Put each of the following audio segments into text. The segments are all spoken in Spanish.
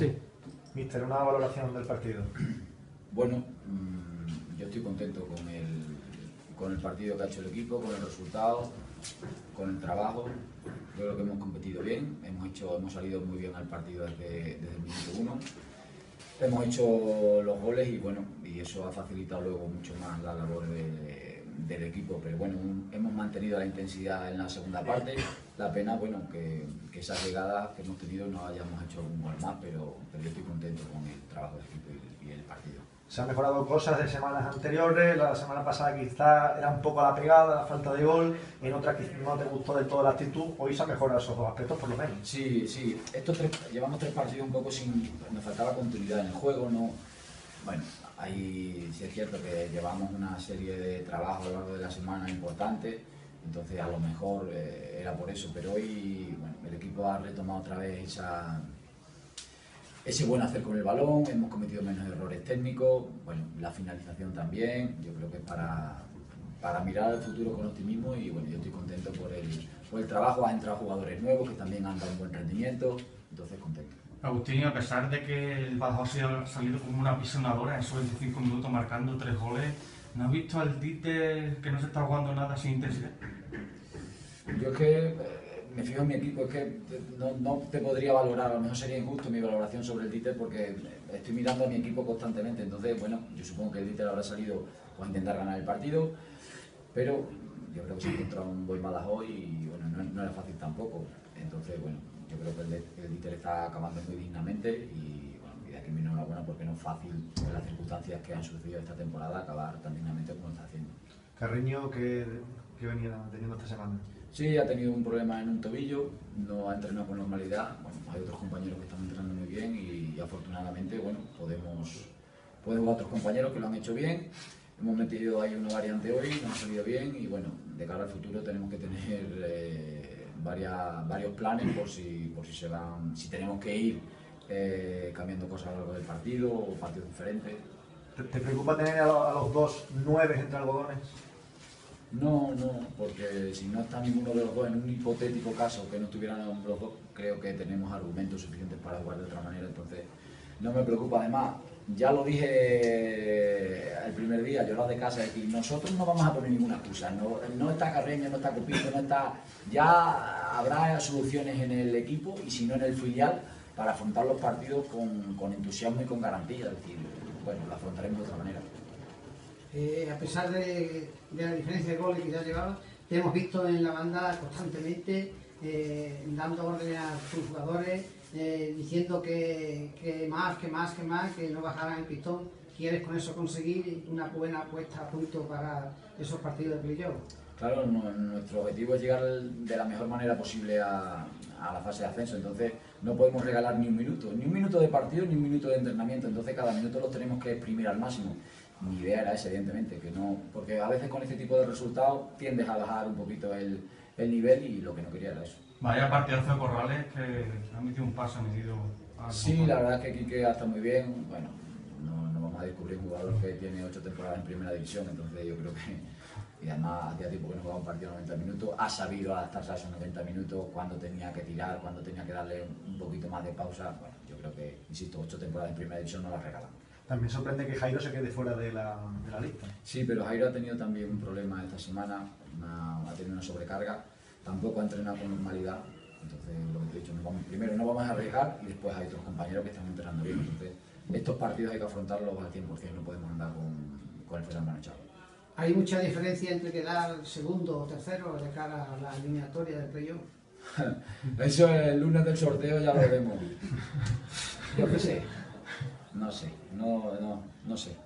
Sí. Mister, una valoración del partido. Bueno, mm, yo estoy contento con el, con el partido que ha hecho el equipo, con el resultado, con el trabajo. Yo creo que hemos competido bien, hemos, hecho, hemos salido muy bien al partido desde, desde el minuto uno. Hemos hecho los goles y bueno, y eso ha facilitado luego mucho más la labor de- del equipo. Pero bueno, hemos mantenido la intensidad en la segunda parte. La pena, bueno, que, que esas llegadas que hemos tenido no hayamos hecho un gol más, pero, pero yo estoy contento con el trabajo del equipo y, y el partido. Se han mejorado cosas de semanas anteriores, la semana pasada quizá era un poco la pegada, la falta de gol, en otras quizá no te gustó del todo la actitud, hoy se han mejorado esos dos aspectos por lo menos. Sí, sí. Estos tres, llevamos tres partidos un poco sin. Nos faltaba continuidad en el juego, ¿no? Bueno, ahí sí es cierto que llevamos una serie de trabajos a lo largo de la semana importantes, entonces a lo mejor eh, era por eso, pero hoy el equipo ha retomado otra vez ese buen hacer con el balón, hemos cometido menos errores técnicos, bueno, la finalización también, yo creo que es para, para mirar al futuro con optimismo y bueno, yo estoy contento por el, por el trabajo, han entrado jugadores nuevos que también han dado un buen rendimiento, entonces contento. Agustín, a pesar de que el Badajoz ha salido como una pisonadora en esos 25 minutos marcando tres goles, ¿no has visto al Dite que no se está jugando nada sin intensidad? Yo es que eh, me fijo en mi equipo, es que no, no te podría valorar, a lo mejor sería injusto mi valoración sobre el Dieter porque estoy mirando a mi equipo constantemente, entonces bueno, yo supongo que el Dieter habrá salido a intentar ganar el partido, pero yo creo que se ha encontrado un buen Badajoz y bueno, no, no era fácil tampoco, entonces bueno, que Dieter está acabando muy dignamente y bueno, y de aquí mi enhorabuena porque no es fácil en las circunstancias que han sucedido esta temporada acabar tan dignamente como está haciendo. Carreño, que, que venía teniendo esta semana. Sí, ha tenido un problema en un tobillo, no ha entrenado con normalidad. Bueno, hay otros compañeros que están entrenando muy bien y, afortunadamente, bueno, podemos, podemos otros compañeros que lo han hecho bien. Hemos metido ahí una variante hoy, nos ha salido bien y bueno, de cara al futuro tenemos que tener eh, varias, varios planes por si, por si se van, si tenemos que ir eh, cambiando cosas a lo largo del partido o partidos diferentes. ¿Te, te preocupa tener a, lo- a los dos nueve entre algodones? No, no, porque si no está ninguno de los dos, en un hipotético caso que no estuvieran los dos, creo que tenemos argumentos suficientes para jugar de otra manera, entonces no me preocupa. Además, ya lo dije el primer día, yo lo de casa, decir, nosotros no vamos a poner ninguna excusa, no, no está Carreño, no está Cupito, no está... Ya habrá soluciones en el equipo y si no en el filial para afrontar los partidos con, con entusiasmo y con garantía, es decir, bueno, lo afrontaremos de otra manera. Eh, a pesar de, la diferencia de goles que ya llevaba, te hemos visto en la banda constantemente eh, dando órdenes a tus jugadores, eh, diciendo que, que más, que más, que más, que no bajaran el pistón. ¿Quieres con eso conseguir una buena puesta a punto para esos partidos de playoff? Claro, nuestro objetivo es llegar de la mejor manera posible a, a la fase de ascenso, entonces no podemos regalar ni un minuto, ni un minuto de partido, ni un minuto de entrenamiento, entonces cada minuto lo tenemos que exprimir al máximo. Mi idea era esa, evidentemente, que no, porque a veces con este tipo de resultados tiendes a bajar un poquito el, el nivel y lo que no quería era eso. Vaya partidazo de Corrales que ha metido un paso, ha metido... Sí, la verdad es que Quique está muy bien. Bueno, no, no vamos a descubrir un jugador que tiene ocho temporadas en primera división, entonces yo creo que. Y además hacía tiempo que no jugaba un partido 90 minutos. Ha sabido adaptarse a esos 90 minutos cuando tenía que tirar, cuando tenía que darle un poquito más de pausa. Bueno, yo creo que, insisto, ocho temporadas en primera división no las regalan. También sorprende que Jairo se quede fuera de la, de la lista. Sí, pero Jairo ha tenido también un problema esta semana, una- ha tenido una sobrecarga, tampoco ha entrenado con normalidad, entonces lo que te he dicho, no vamos- primero no vamos a arriesgar y después hay otros compañeros que están entrenando bien, entonces estos partidos hay que afrontarlos al 100%, no podemos andar con, con el freno manchado. ¿Hay mucha diferencia entre quedar segundo o tercero de cara a la eliminatoria del playoff? Eso el lunes del sorteo ya lo veremos. Yo qué sé, no sé, no, no, no sé.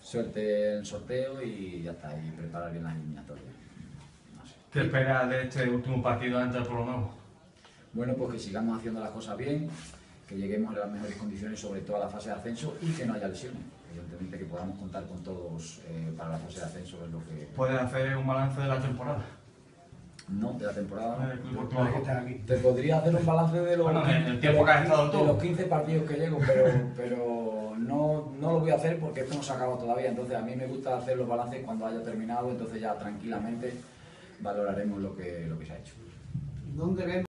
Suerte en el sorteo y ya está, y preparar bien las eliminatorias. No sé. ¿Qué esperas de este último partido antes del Polo Nuevo? Bueno, pues que sigamos haciendo las cosas bien, que lleguemos a las mejores condiciones, sobre todo a la fase de ascenso, y que no haya lesiones. Evidentemente que podamos contar con todos eh, para la fase de ascenso es lo que... ¿Puedes hacer un balance de la temporada? No, de la temporada no. Aquí. Te podría hacer un balance de los, Bueno, en el de tiempo los- que has estado de tú. los 15 partidos que llego, pero, pero no, no lo voy a hacer porque esto no se ha acabado todavía. Entonces a mí me gusta hacer los balances cuando haya terminado, entonces ya tranquilamente valoraremos lo que, lo que se ha hecho. ¿Dónde vemos?